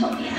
小店